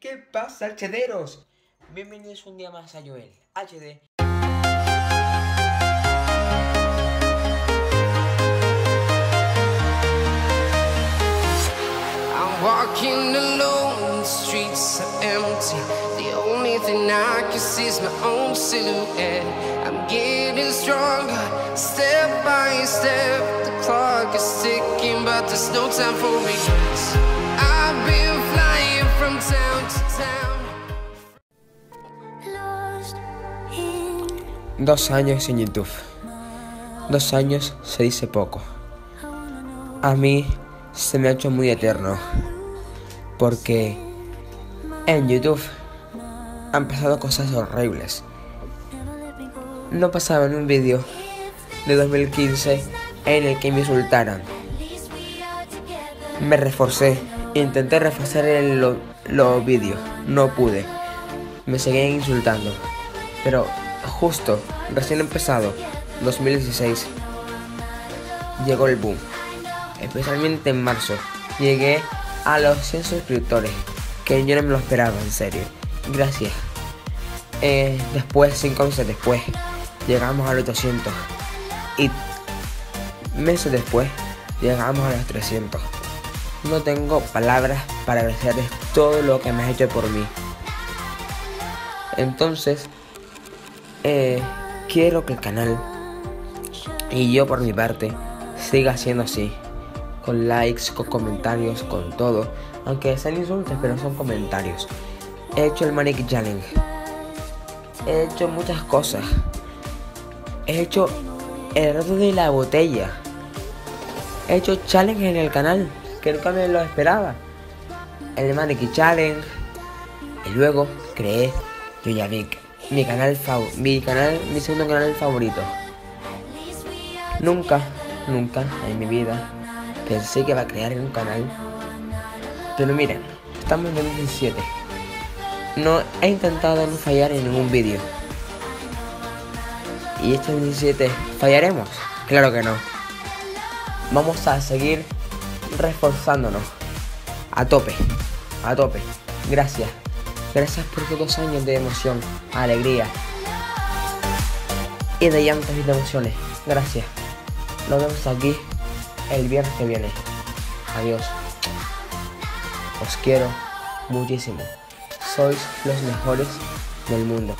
¿Qué pasa? Bienvenidos un día más a Joel HD. I'm walking alone, the streets are empty. The only thing I can see is my own silhouette. I'm getting stronger, step by step. The clock is ticking, but there's no time for me. I've been flying from town to town. Lost in Dos años en YouTube. Dos años se dice poco. A mí se me ha hecho muy eterno. Porque en YouTube han pasado cosas horribles. No pasaba en un vídeo de 2015 en el que me insultaran. Me reforcé. Intenté reforzar el- lo- los vídeos. No pude. Me seguían insultando. Pero justo, recién empezado, 2016, llegó el boom. Especialmente en marzo, llegué a los 100 suscriptores, que yo no me lo esperaba, en serio. Gracias. Eh, después, 5 meses después, llegamos a los 200. Y meses después, llegamos a los 300. No tengo palabras para agradecerles todo lo que me has hecho por mí. Entonces, eh, quiero que el canal y yo por mi parte siga siendo así. Con likes, con comentarios, con todo. Aunque sean insultos, pero son comentarios. He hecho el Manic Challenge. He hecho muchas cosas. He hecho el reto de la botella. He hecho challenge en el canal, que nunca me lo esperaba. El Manic Challenge. Y luego creé Yoyamik, mi canal mi canal, mi segundo canal favorito. Nunca, nunca en mi vida pensé que iba a crear un canal. Pero miren, estamos en 2017. No he intentado no fallar en ningún vídeo. ¿Y este 2017 fallaremos? Claro que no. Vamos a seguir reforzándonos. A tope, a tope. Gracias. Gracias por estos dos años de emoción, alegría y de llantos y de emociones. Gracias. Nos vemos aquí el viernes que viene. Adiós. Os quiero muchísimo. Sois los mejores del mundo.